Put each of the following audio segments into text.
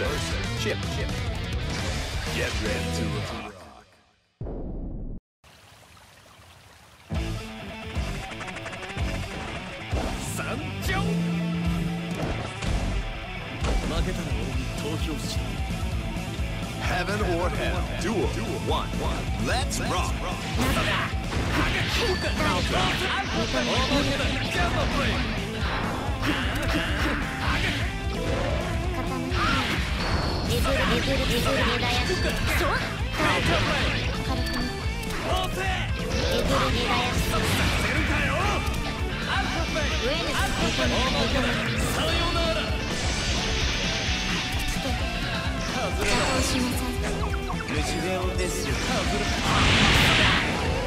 versus Chip. Chip. Get ready to rock. 参上負けたら俺に投票し Heaven or hell. Duel. One. Let's rock. えぐるえぐるえぐるえだやそう軽く押せえぐるえだや出るかよ上にここにさよなら蛇行しなさい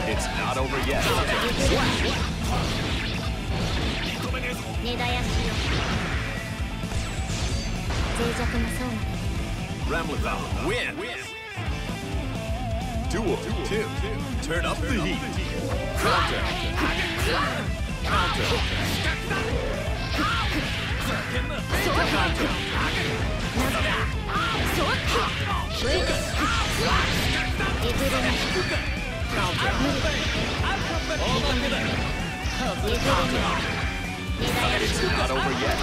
It's not over yet. 根だやしよ脆弱なそうなの Ramlethal win. Duel. Two. Turn up the heat. Counter. Counter. Counter. 上でえぐるな Counter. えぐる根だや It's not over yet.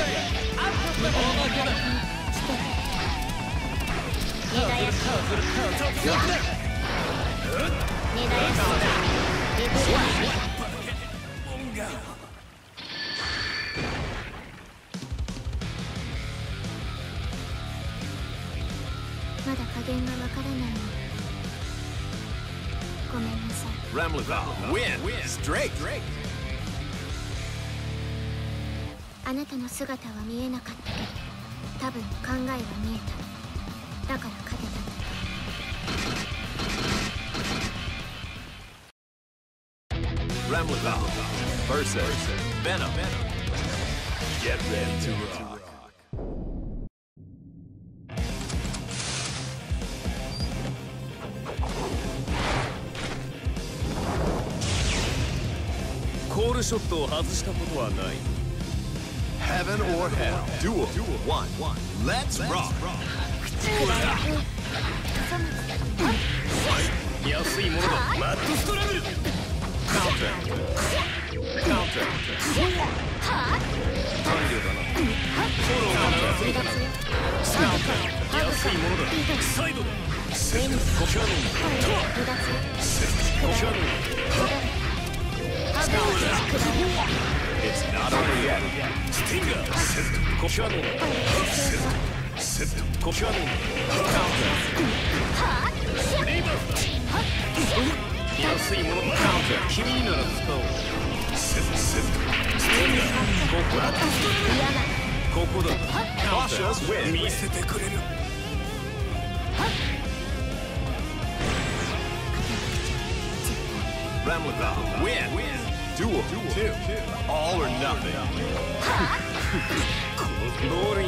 まだ加減がわからないの。ごめんなさい。Ramlethal win. Straight. あなたの姿は見えなかったけど多分考えは見えただから勝てたんだ Ramlethal versus Venom. Get ready to rock. コールショットを外したことはない Heaven or hell. Duel. One. Let's rock. 安いものだマットストラグル Counter. Counter. 単量だなフォローが長すぎたな Counter. 安いものだサイドだコキャノン離脱コキャノン It's not over yet. スティンガーセットコキャノンセットコキャノン Counter. リバー安いものだ君になら使おうセットセットスティンガーここだここだ Cautious win. 見せてくれる Ramlethal. Duel. All or nothing. ロール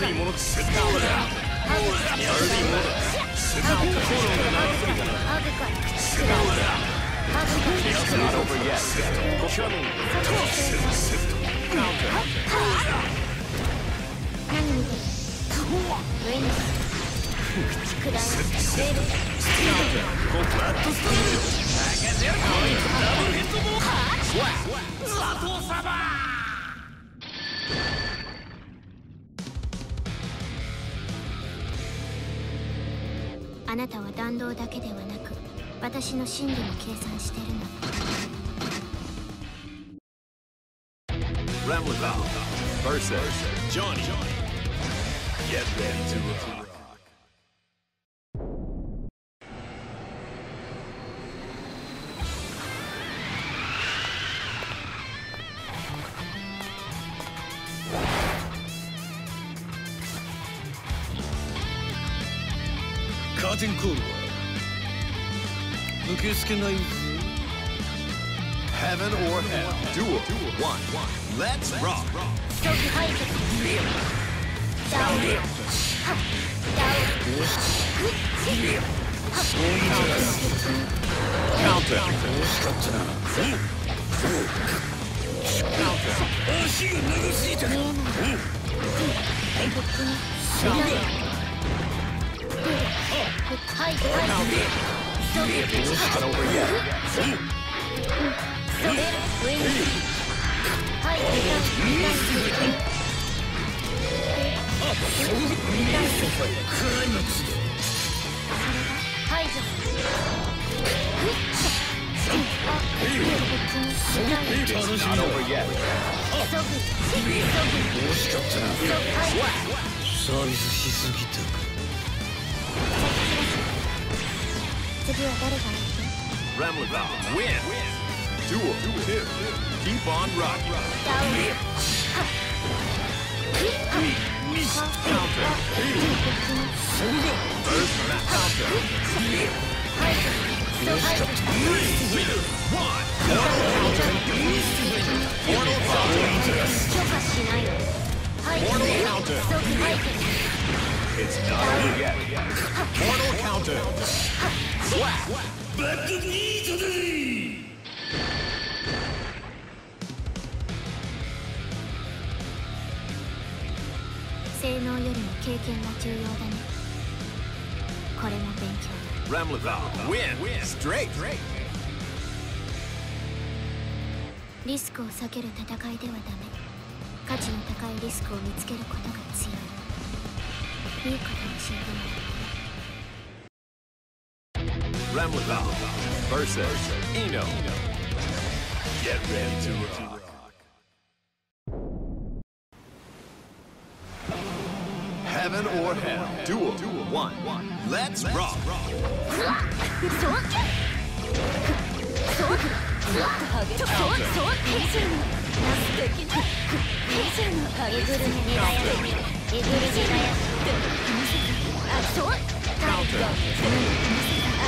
安いものセットだ安いものだセットフォローが長すぎたな It's not over yet. コキャノンセットセット Counter. 何見てる上に口あなたは弾道だけではなく私の心理も計算してるの Ramlethal versus Johnny. Get ready to rock. カーテンコールは受け付けないぜ Heaven or hell. Duel. One. Let's rock. 一つ排除ダウンダウンそういう Counter. 惜しかったな。Counter. はい。はい。そげ It's not over yet. そげる上にはい。排除あこっちにはい。そ It's not over yet. ぐそぐ惜しかったな。はい。サービスしすぎたか。次は誰が相手 Remlithal win. Duel 2. Keep on rocking. ダウン Counter. そんな。First match. Counter. はいそうはい One. 許可しないはいそうはい It's not over yet. Mortal counter. バッドニートだぜ。性能よりも経験が重要だね。これも勉強だ。Remlithal win. Straight. リスクを避ける戦いではダメ。価値の高いリスクを見つけることが強い。いいこと教えてもらう Remlithal versus Eno. Get ready to rock. Heaven or hell. Duel. One. Let's rock. そう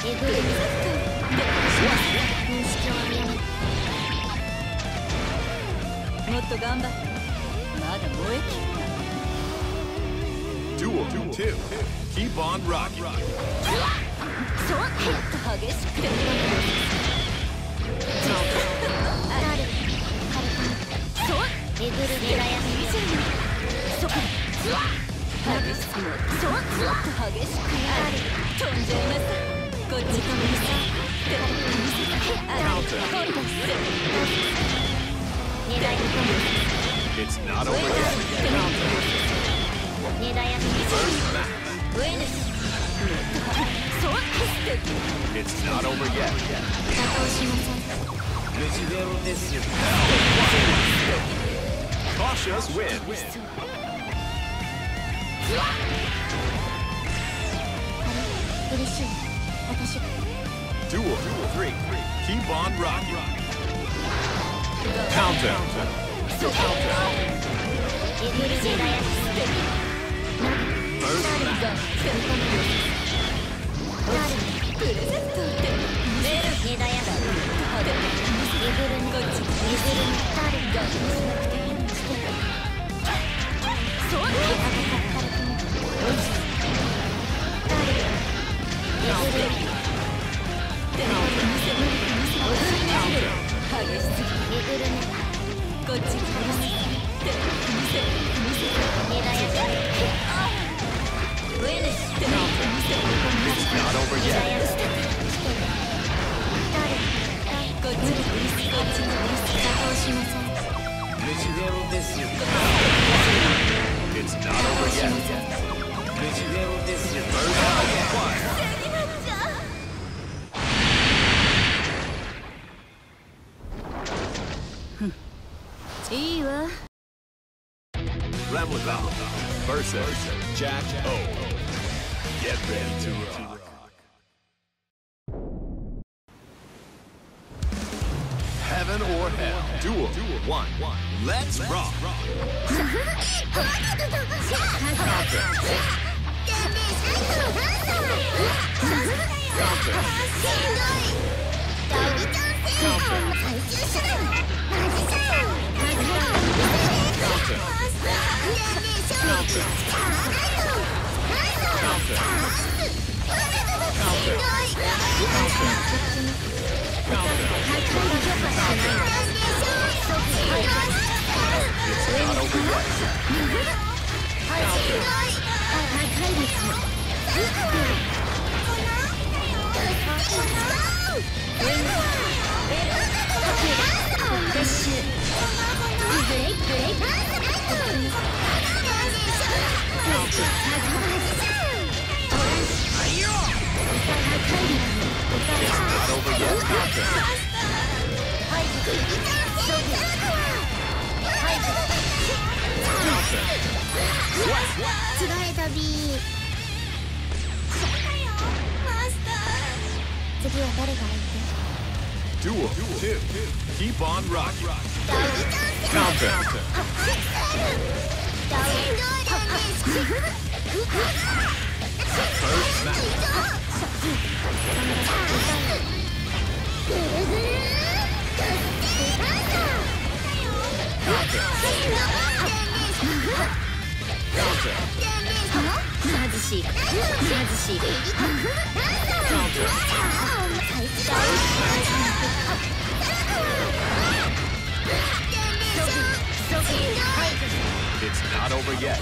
もっと頑張ってまだ燃えき Duel 2. Keep on rocking. そうもっと激しくあるそうえぐる根だやそう激しく飛んじゃいなさ It's not over yet. First match. It's not over yet. Cautious win. あれ嬉しい私が Duel 3. Keep on rocking. レゼントってメルネダヤえぐるねえぐるねタルがそうだこっち来 Remlithal versus Jack O. Get ready to rock. Heaven or hell. Duel. One. Let's rock. Not over yet. Not over yet. つらい旅次は誰が相 Duel. Two. Keep on rocking. Counter. 貧しい。It's not over yet.